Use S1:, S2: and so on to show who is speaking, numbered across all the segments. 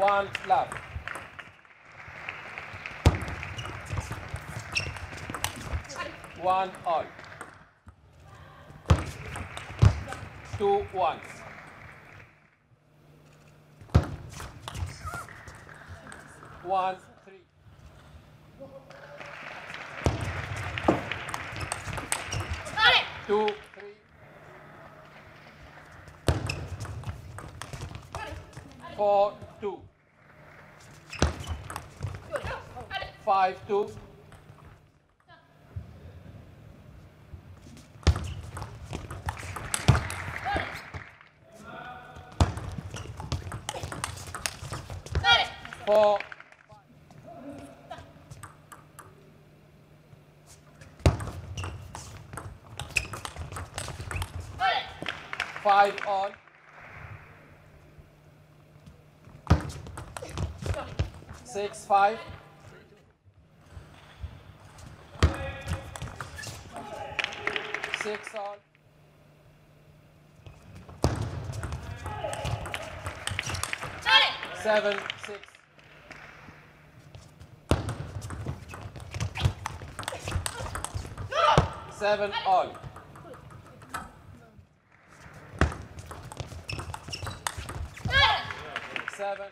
S1: One love. One all. Two one. One three. Two three. Four two. Five two. Four. Five on. Six five. Six on. Seven six. Seven all. Seven.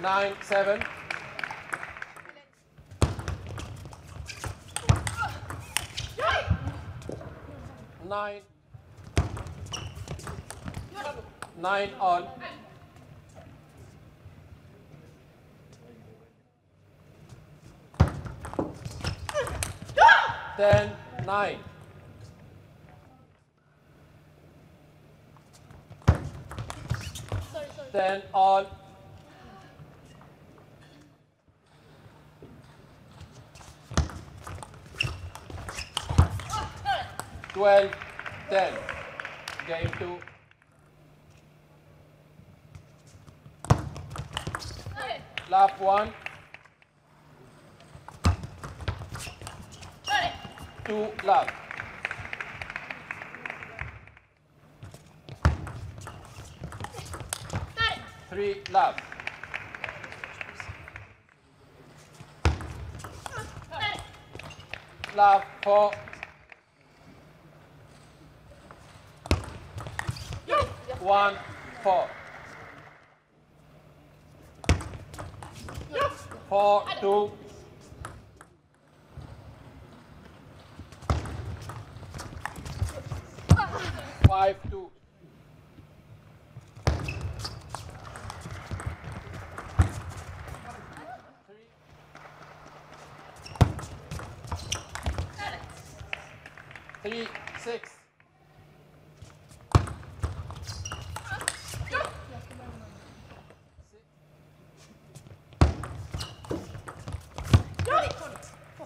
S1: Nine seven. Nine. Nine all. Ten nine. Ten all. Twelve ten. Game two. Lap one. Two lap. Three lap. Lap four. One four. Four two. Five two. Three. Six.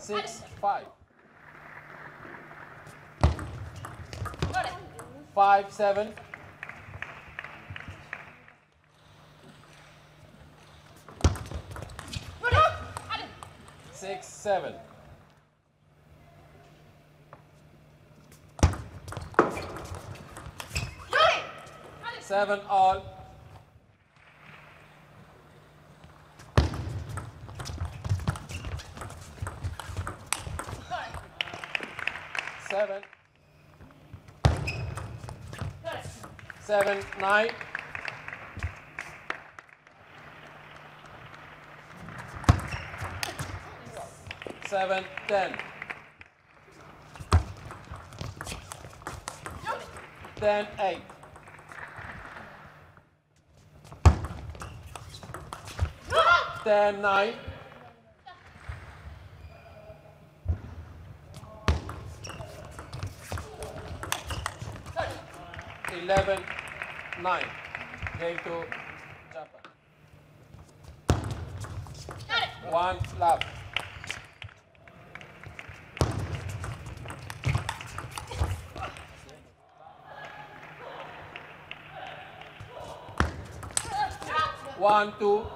S1: Six five. Five seven. Six seven. Seven all. Seven. Seven nine. Seven ten. Ten eight. Ten nine. Eleven nine. Game to Japan. One lap. One, two.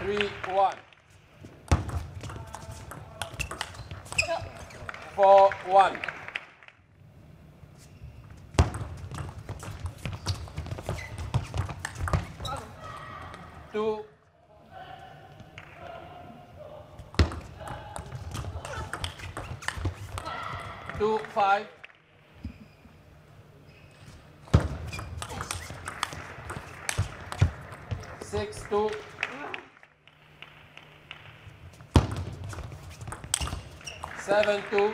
S1: Three, one. Four, one. Two. Two, five. Six, two. Seven, two.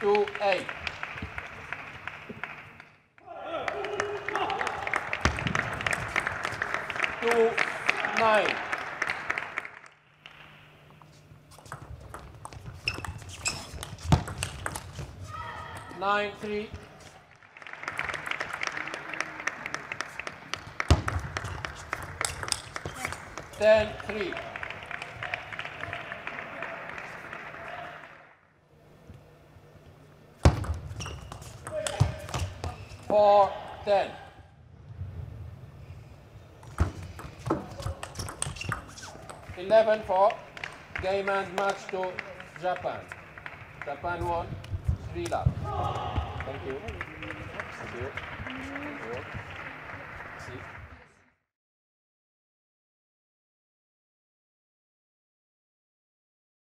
S1: Two, eight. Two, nine. Nine, three. Ten, three. Four, ten. Eleven four. Game and match to Japan. Japan won. Three love. Thank you. Thank you. Thank you. See.